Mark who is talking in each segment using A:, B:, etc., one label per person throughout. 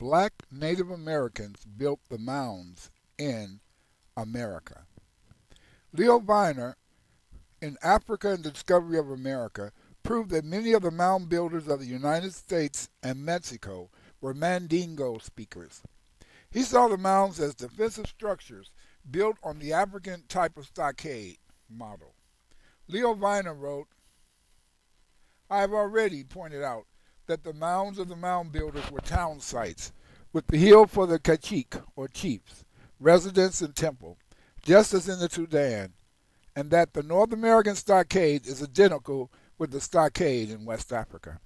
A: black Native Americans built the mounds in America. Leo Wiener, in Africa and the Discovery of America, proved that many of the mound builders of the United States and Mexico were Mandingo speakers. He saw the mounds as defensive structures built on the African type of stockade model. Leo Wiener wrote, I have already pointed out that the mounds of the mound builders were town sites, with the hill for the cacique, or chiefs, residence and temple, just as in the Sudan, and that the North American stockade is identical with the stockade in West Africa.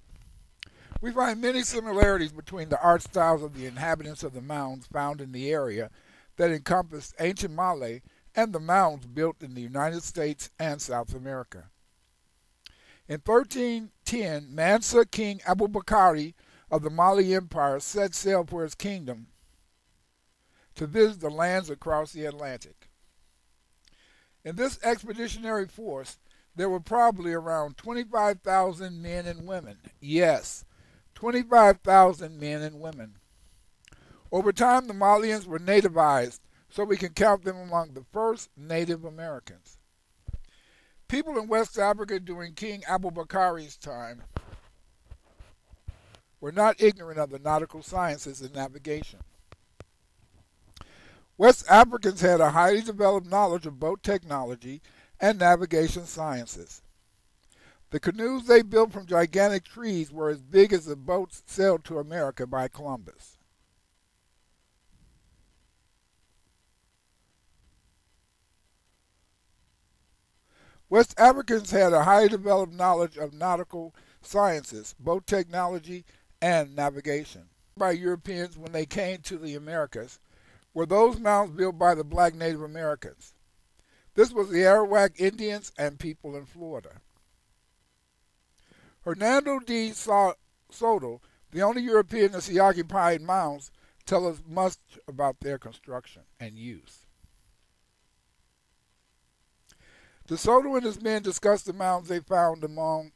A: We find many similarities between the art styles of the inhabitants of the mounds found in the area that encompassed ancient Mali and the mounds built in the United States and South America. In 1310, Mansa King Abubakari of the Mali Empire set sail for his kingdom to visit the lands across the Atlantic. In this expeditionary force, there were probably around 25,000 men and women. Yes, 25,000 men and women. Over time, the Malians were nativized, so we can count them among the first Native Americans. People in West Africa during King Abubakari's time were not ignorant of the nautical sciences and navigation. West Africans had a highly developed knowledge of boat technology and navigation sciences. The canoes they built from gigantic trees were as big as the boats sailed to America by Columbus. West Africans had a highly developed knowledge of nautical sciences, boat technology, and navigation. By Europeans when they came to the Americas were those mounds built by the black Native Americans. This was the Arawak Indians and people in Florida. Hernando de Soto, the only European to see occupied mounds, tell us much about their construction and use. De Soto and his men discussed the mounds they found among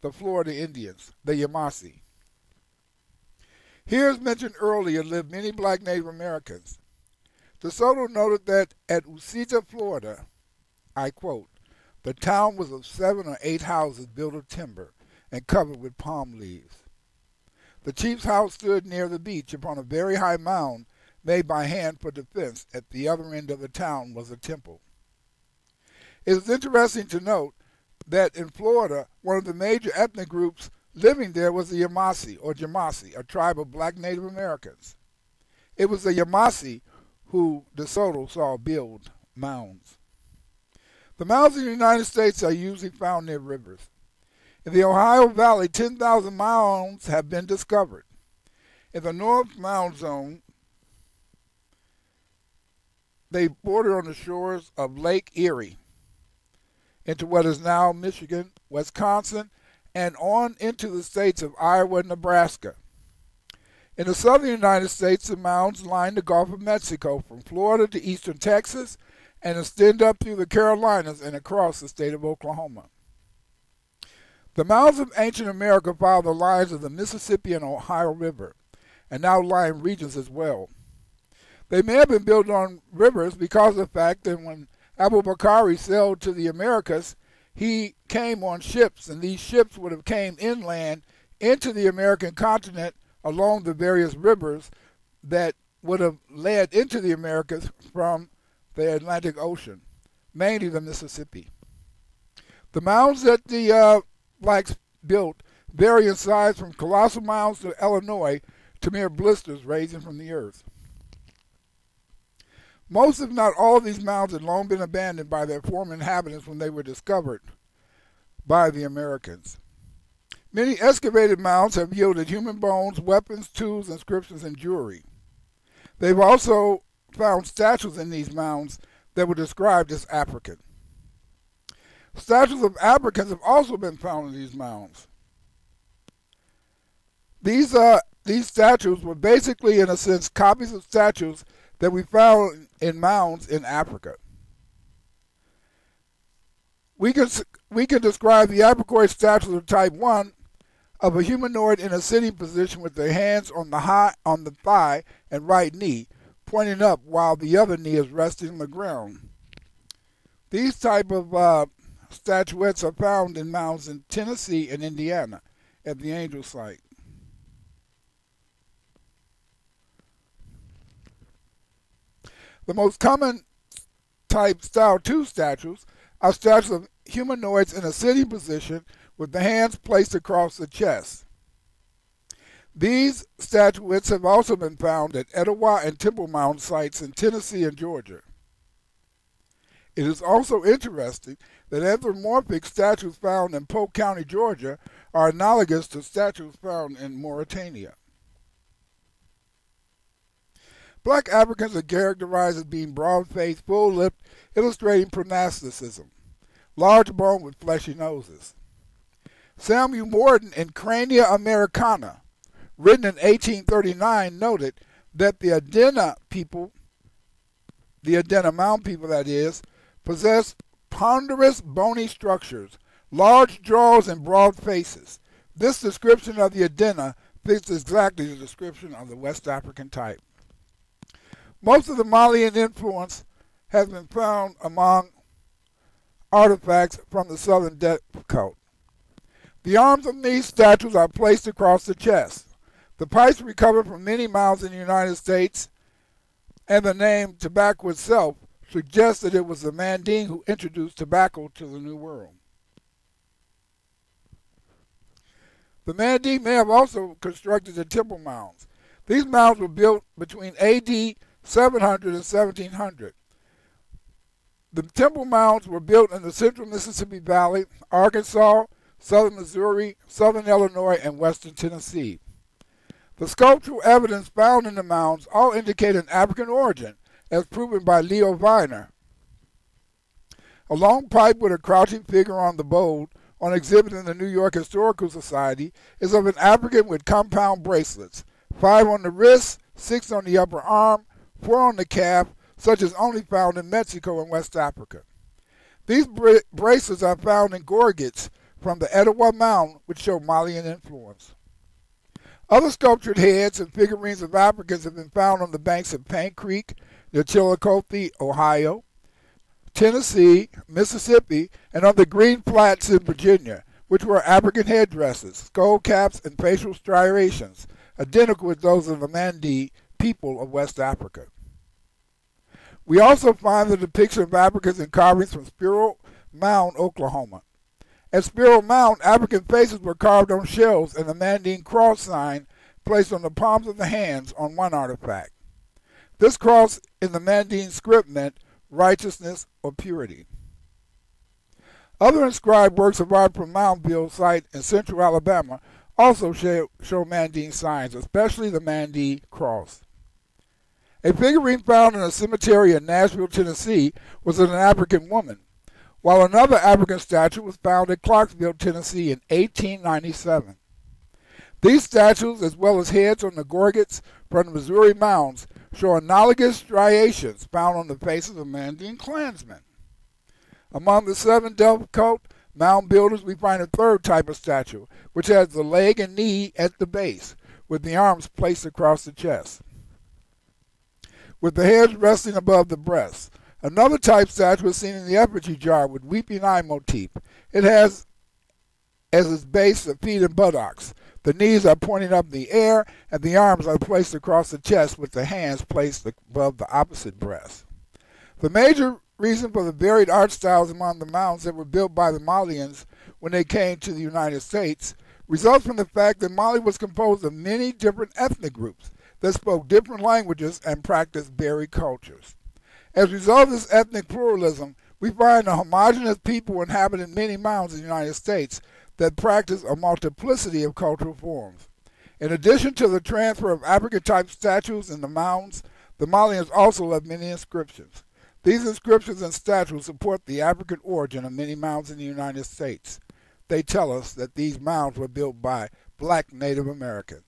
A: the Florida Indians, the Yamasee. Here, as mentioned earlier, lived many black Native Americans. De Soto noted that at Ucita, Florida, I quote, the town was of seven or eight houses built of timber and covered with palm leaves. The chief's house stood near the beach upon a very high mound made by hand for defense. At the other end of the town was a temple. It is interesting to note that in Florida, one of the major ethnic groups living there was the Yamasee or Jamasi, a tribe of black Native Americans. It was the Yamasee who De Soto saw build mounds. The mounds in the United States are usually found near rivers. In the Ohio Valley, 10,000 mounds have been discovered. In the North Mound Zone, they border on the shores of Lake Erie into what is now Michigan, Wisconsin, and on into the states of Iowa and Nebraska. In the southern United States, the mounds line the Gulf of Mexico from Florida to eastern Texas and extend up through the Carolinas and across the state of Oklahoma. The mounds of ancient America follow the lines of the Mississippi and Ohio River, and line regions as well. They may have been built on rivers because of the fact that when Abubakari sailed to the Americas, he came on ships, and these ships would have came inland into the American continent along the various rivers that would have led into the Americas from the Atlantic Ocean, mainly the Mississippi. The mounds that the uh, blacks built vary in size from colossal mounds to Illinois to mere blisters raising from the earth. Most, if not all, of these mounds had long been abandoned by their former inhabitants when they were discovered by the Americans. Many excavated mounds have yielded human bones, weapons, tools, inscriptions, and jewelry. They've also found statues in these mounds that were described as African. Statues of Africans have also been found in these mounds. These, uh, these statues were basically, in a sense, copies of statues that we found in mounds in Africa. We can, we can describe the Iroquois statues of type 1 of a humanoid in a sitting position with their hands on the high on the thigh and right knee, pointing up while the other knee is resting on the ground. These type of uh, statuettes are found in mounds in Tennessee and Indiana at the Angel site. The most common type style 2 statues are statues of humanoids in a sitting position with the hands placed across the chest. These statuettes have also been found at Etowah and Temple Mound sites in Tennessee and Georgia. It is also interesting that anthropomorphic statues found in Polk County, Georgia, are analogous to statues found in Mauritania. Black Africans are characterized as being broad-faced, full-lipped, illustrating prognathism, large bone with fleshy noses. Samuel Morton in Crania Americana, written in 1839, noted that the Adena people, the Adena Mound people that is, possess ponderous bony structures, large jaws, and broad faces. This description of the Adena fits exactly the description of the West African type. Most of the Malian influence has been found among artifacts from the southern Death Cult. The arms of these statues are placed across the chest. The pipes recovered from many mouths in the United States and the name tobacco itself suggests that it was the Manding who introduced tobacco to the New World. The Manding may have also constructed the temple mounds. These mounds were built between AD 700 and 1700. The temple mounds were built in the central Mississippi Valley, Arkansas, southern Missouri, southern Illinois, and western Tennessee. The sculptural evidence found in the mounds all indicate an African origin, as proven by Leo Wiener. A long pipe with a crouching figure on the bowl on exhibit in the New York Historical Society is of an African with compound bracelets, five on the wrist, six on the upper arm, four on the calf, such as only found in Mexico and West Africa. These bra bracelets are found in gorgets from the Etowah Mound, which show Malian influence. Other sculptured heads and figurines of Africans have been found on the banks of Paint Creek, near Chillicothe, Ohio, Tennessee, Mississippi, and on the Green Flats in Virginia, which were African headdresses, skull caps, and facial striations, identical with those of the Mande people of West Africa. We also find the depiction of Africans in carvings from Spiro Mound, Oklahoma. At Spiro Mound, African faces were carved on shells and the Manding cross sign placed on the palms of the hands on one artifact. This cross in the Manding script meant righteousness or purity. Other inscribed works of art from Moundville site in central Alabama also show, show Manding signs, especially the Manding cross. A figurine found in a cemetery in Nashville, Tennessee, was of an African woman, while another African statue was found at Clarksville, Tennessee in 1897. These statues, as well as heads on the gorgets from the Missouri mounds, show analogous striations found on the faces of Manding clansmen. Among the seven Delcote mound builders, we find a third type of statue, which has the leg and knee at the base, with the arms placed across the chest, with the heads resting above the breasts. Another type statue is seen in the effigy jar with weeping eye motif. It has as its base the feet and buttocks. The knees are pointing up in the air, and the arms are placed across the chest with the hands placed above the opposite breast. The major reason for the varied art styles among the mounds that were built by the Malians when they came to the United States results from the fact that Mali was composed of many different ethnic groups that spoke different languages and practiced varied cultures. As a result of this ethnic pluralism, we find a homogeneous people inhabiting many mounds in the United States that practice a multiplicity of cultural forms. In addition to the transfer of African type statues in the mounds, the Malians also left many inscriptions. These inscriptions and statues support the African origin of many mounds in the United States. They tell us that these mounds were built by black Native Americans.